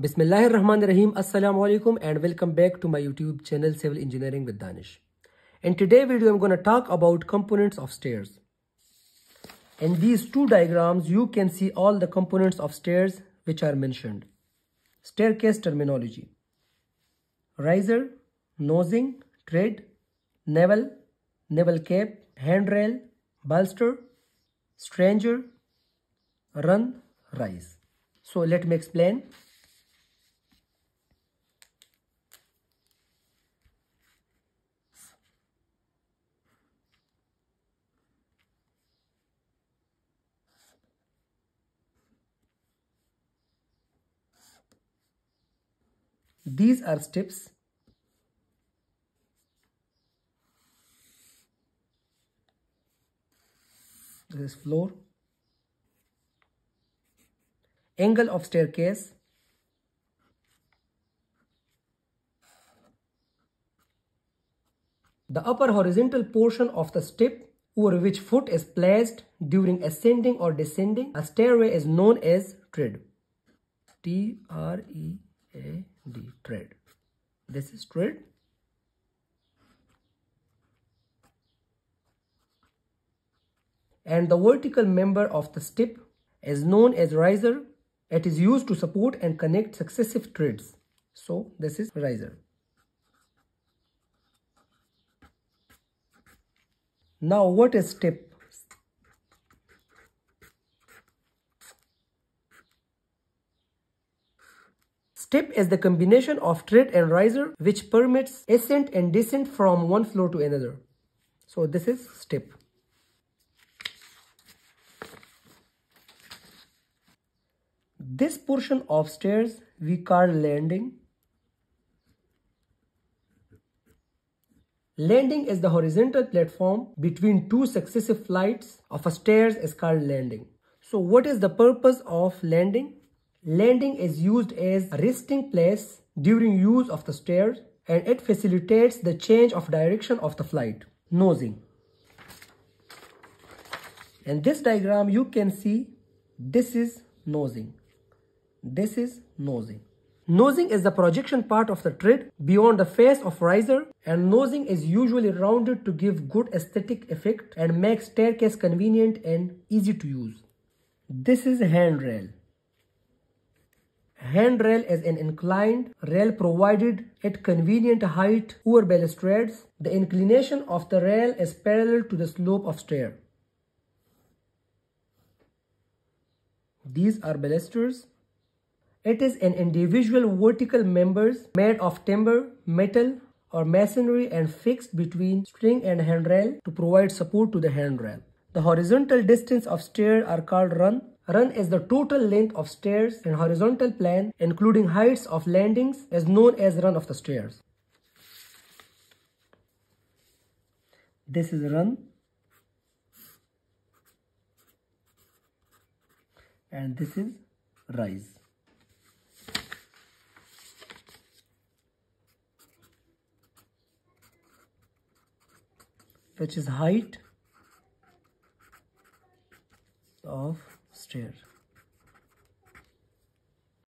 Bismillahirrahmanirrahim. Assalamu alaikum and welcome back to my YouTube channel Civil Engineering with Danish. In today's video, I'm going to talk about components of stairs. In these two diagrams, you can see all the components of stairs which are mentioned. Staircase terminology. Riser, nosing, tread, newel, newel cap, handrail, baluster, stringer, run, rise. So let me explain. These are steps. This is floor. Angle of staircase. The upper horizontal portion of the step over which foot is placed during ascending or descending a stairway is known as tread. T-R-E-A the tread this is tread and the vertical member of the step is known as riser. It is used to support and connect successive treads so this is riser. Now what is step Step is the combination of tread and riser which permits ascent and descent from one floor to another. So this is step. This portion of stairs we call landing. Landing is the horizontal platform between two successive flights of a stairs is called landing. So what is the purpose of landing? Landing is used as a resting place during use of the stairs and it facilitates the change of direction of the flight. Nosing. In this diagram you can see this is nosing. This is nosing. Nosing is the projection part of the tread beyond the face of riser and nosing is usually rounded to give good aesthetic effect and make staircase convenient and easy to use. This is handrail. Handrail is an inclined rail provided at convenient height over balustrades. The inclination of the rail is parallel to the slope of stair. These are balusters. It is an individual vertical members made of timber, metal or masonry and fixed between string and handrail to provide support to the handrail. The horizontal distance of stairs are called run Run is the total length of stairs in horizontal plane, including heights of landings, is known as run of the stairs. This is run. And this is rise. Which is height of stairs